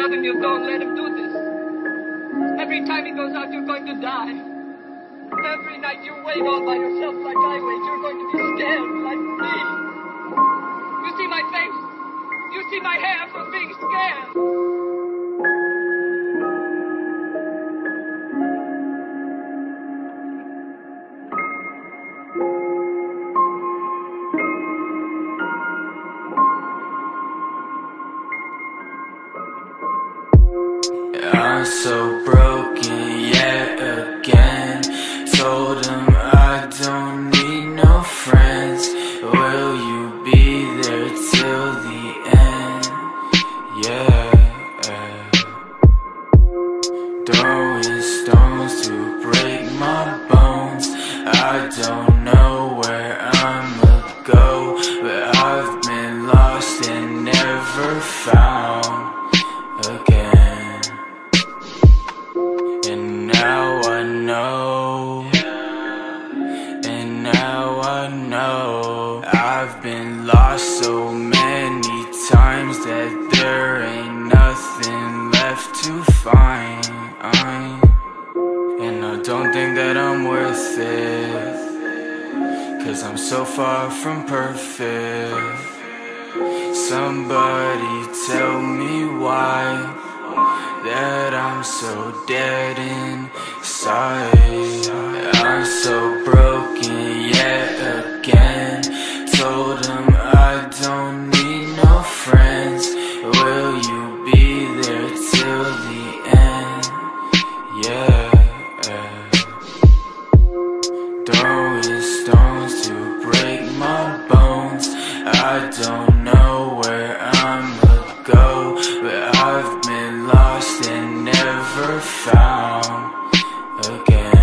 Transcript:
love him, you don't let him do this. Every time he goes out, you're going to die. Every night you wait all by yourself like I wait. You're going to be scared like me. You see my face? You see my hair from being scared? I'm so broken yet again. Told him I don't need no friends. Will you be there till the end? Yeah. Throwing stones to break my bones. I don't know where I'ma go, but I've been lost and never found again. Know. I've been lost so many times that there ain't nothing left to find. Uh. And I don't think that I'm worth it. Cause I'm so far from perfect. Somebody tell me why that I'm so dead inside. Yeah. Throwing stones to break my bones. I don't know where I'ma go, but I've been lost and never found again.